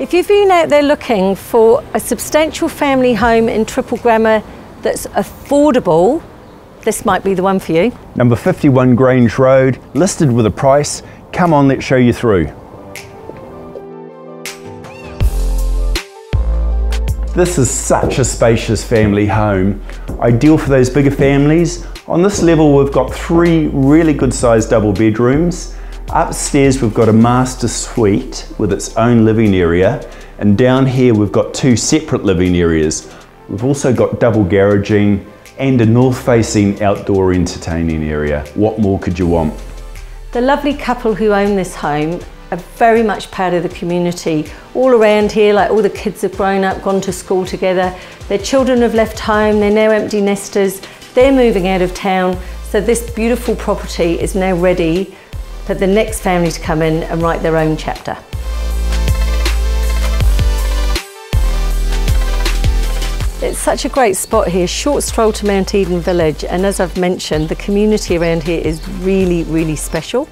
If you've been out there looking for a substantial family home in Triple Grammar that's affordable, this might be the one for you. Number 51 Grange Road, listed with a price. Come on, let's show you through. This is such a spacious family home, ideal for those bigger families. On this level we've got three really good sized double bedrooms. Upstairs we've got a master suite with its own living area and down here we've got two separate living areas. We've also got double garaging and a north facing outdoor entertaining area. What more could you want? The lovely couple who own this home are very much part of the community. All around here, like all the kids have grown up, gone to school together. Their children have left home, they're now empty nesters. They're moving out of town. So this beautiful property is now ready for the next family to come in and write their own chapter. It's such a great spot here, short stroll to Mount Eden Village and as I've mentioned the community around here is really really special.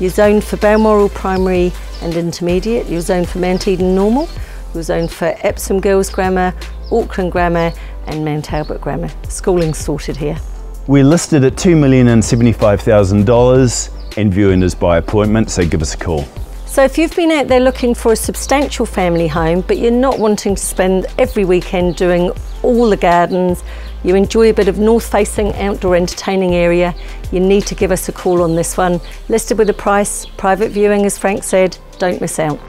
You're zoned for Balmoral Primary and Intermediate, you're zoned for Mount Eden Normal, you're zoned for Epsom Girls Grammar, Auckland Grammar and Mount Albert Grammar. Schooling's sorted here. We're listed at $2,075,000 and viewing is by appointment, so give us a call. So if you've been out there looking for a substantial family home, but you're not wanting to spend every weekend doing all the gardens, you enjoy a bit of north-facing outdoor entertaining area, you need to give us a call on this one. Listed with a price, private viewing as Frank said, don't miss out.